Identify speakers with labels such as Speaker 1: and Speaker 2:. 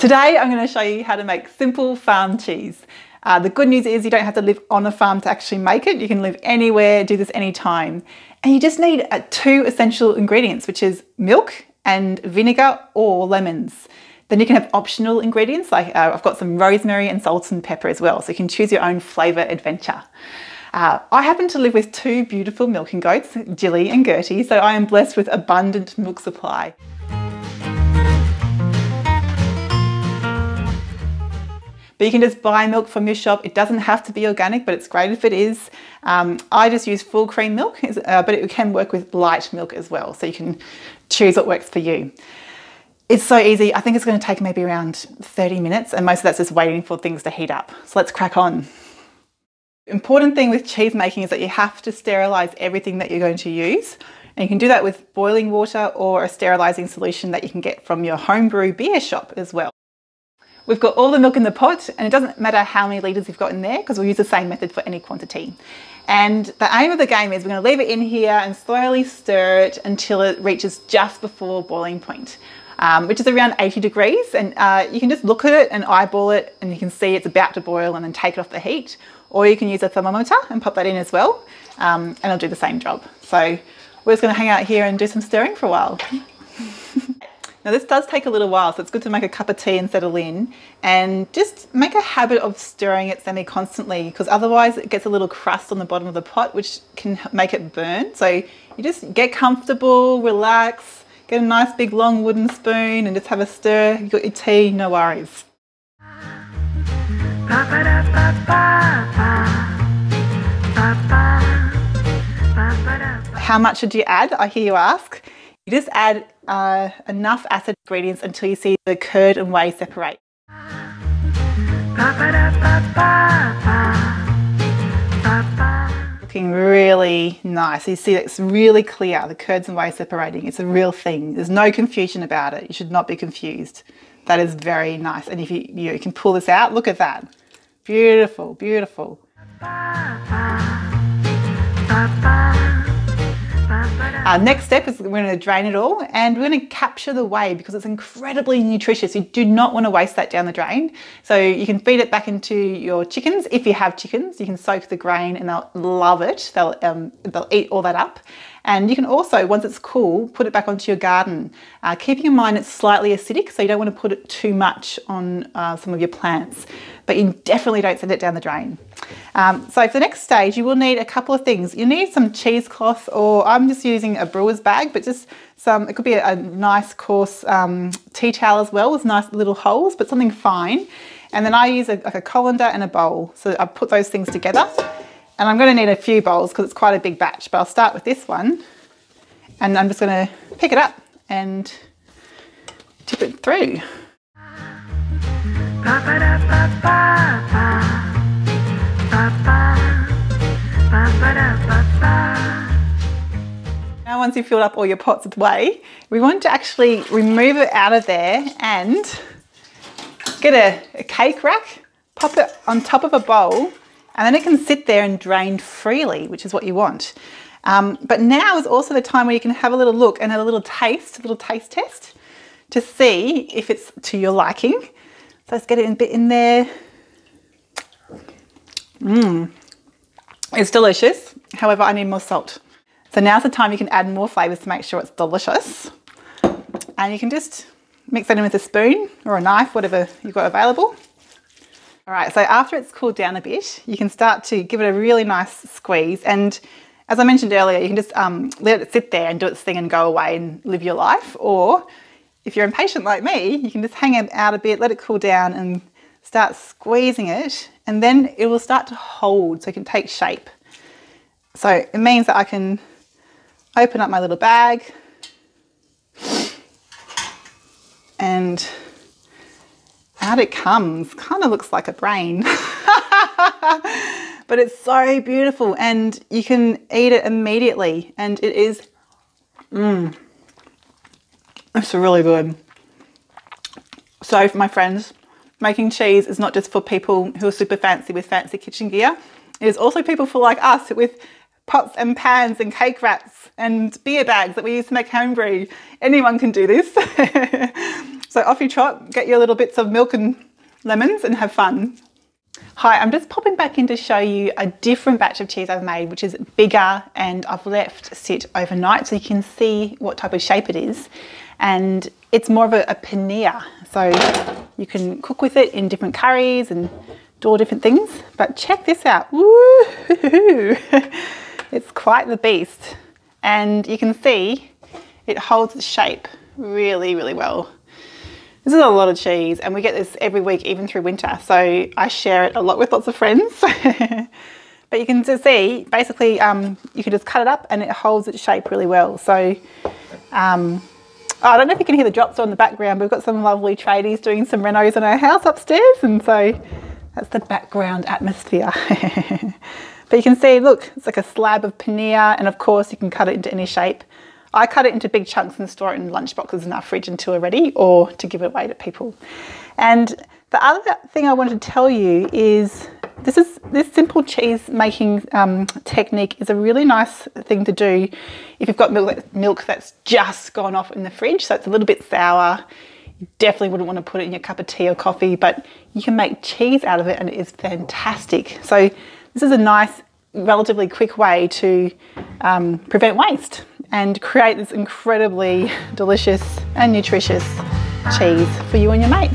Speaker 1: Today I'm going to show you how to make simple farm cheese. Uh, the good news is you don't have to live on a farm to actually make it. You can live anywhere, do this anytime. And you just need uh, two essential ingredients, which is milk and vinegar or lemons. Then you can have optional ingredients like uh, I've got some rosemary and salt and pepper as well. So you can choose your own flavour adventure. Uh, I happen to live with two beautiful milking goats, Jilly and Gertie, so I am blessed with abundant milk supply. But you can just buy milk from your shop. It doesn't have to be organic, but it's great if it is. Um, I just use full cream milk, uh, but it can work with light milk as well. So you can choose what works for you. It's so easy. I think it's going to take maybe around 30 minutes and most of that's just waiting for things to heat up. So let's crack on. Important thing with cheese making is that you have to sterilize everything that you're going to use. And you can do that with boiling water or a sterilizing solution that you can get from your homebrew beer shop as well. We've got all the milk in the pot and it doesn't matter how many litres you've got in there because we'll use the same method for any quantity. And the aim of the game is we're going to leave it in here and slowly stir it until it reaches just before boiling point, um, which is around 80 degrees. And uh, you can just look at it and eyeball it and you can see it's about to boil and then take it off the heat. Or you can use a thermometer and pop that in as well um, and it'll do the same job. So we're just going to hang out here and do some stirring for a while. Now this does take a little while, so it's good to make a cup of tea and settle in and just make a habit of stirring it semi-constantly because otherwise it gets a little crust on the bottom of the pot which can make it burn. So you just get comfortable, relax, get a nice big long wooden spoon and just have a stir. You've got your tea, no worries. How much should you add, I hear you ask? You just add uh, enough acid ingredients until you see the curd and whey separate. Looking really nice. You see it's really clear, the curds and whey separating. It's a real thing. There's no confusion about it. You should not be confused. That is very nice. And if you, you, can pull this out, look at that. Beautiful, beautiful. Uh, next step is we're going to drain it all and we're going to capture the whey because it's incredibly nutritious. You do not want to waste that down the drain. So you can feed it back into your chickens. If you have chickens, you can soak the grain and they'll love it. They'll, um, they'll eat all that up. And you can also, once it's cool, put it back onto your garden. Uh, keeping in mind it's slightly acidic, so you don't want to put it too much on uh, some of your plants, but you definitely don't send it down the drain. Um, so for the next stage, you will need a couple of things. You need some cheesecloth, or I'm just using a brewer's bag, but just some, it could be a, a nice coarse um, tea towel as well with nice little holes, but something fine. And then I use a, like a colander and a bowl. So I put those things together. And I'm going to need a few bowls because it's quite a big batch, but I'll start with this one. And I'm just going to pick it up and tip it through. Once you've filled up all your pots with whey, we want to actually remove it out of there and get a, a cake rack, pop it on top of a bowl and then it can sit there and drain freely, which is what you want. Um, but now is also the time where you can have a little look and a little taste, a little taste test to see if it's to your liking. So let's get it a bit in there. Mmm, it's delicious. However, I need more salt. So now's the time you can add more flavors to make sure it's delicious. And you can just mix that in with a spoon or a knife, whatever you've got available. All right, so after it's cooled down a bit, you can start to give it a really nice squeeze. And as I mentioned earlier, you can just um, let it sit there and do its thing and go away and live your life. Or if you're impatient like me, you can just hang it out a bit, let it cool down and start squeezing it. And then it will start to hold so it can take shape. So it means that I can open up my little bag and out it comes. Kind of looks like a brain. but it's so beautiful and you can eat it immediately and it is, mmm, it's really good. So for my friends, making cheese is not just for people who are super fancy with fancy kitchen gear. It is also people for like us with pots and pans and cake wraps and beer bags that we use to make homebrew. Anyone can do this. So off you trot, get your little bits of milk and lemons and have fun. Hi, I'm just popping back in to show you a different batch of cheese I've made, which is bigger and I've left sit overnight so you can see what type of shape it is. And it's more of a, a paneer. So you can cook with it in different curries and do all different things. But check this out. Woo! it's quite the beast. And you can see it holds its shape really, really well. This is a lot of cheese and we get this every week, even through winter. So I share it a lot with lots of friends. but you can just see, basically, um, you can just cut it up and it holds its shape really well. So um, I don't know if you can hear the drops on the background, but we've got some lovely tradies doing some renos in our house upstairs. And so that's the background atmosphere. but you can see, look, it's like a slab of paneer. And of course you can cut it into any shape. I cut it into big chunks and store it in lunch boxes in our fridge until we're ready or to give it away to people. And the other thing I wanted to tell you is this is this simple cheese making um, technique is a really nice thing to do if you've got milk that's just gone off in the fridge so it's a little bit sour definitely wouldn't want to put it in your cup of tea or coffee but you can make cheese out of it and it is fantastic so this is a nice relatively quick way to um, prevent waste and create this incredibly delicious and nutritious cheese for you and your mates.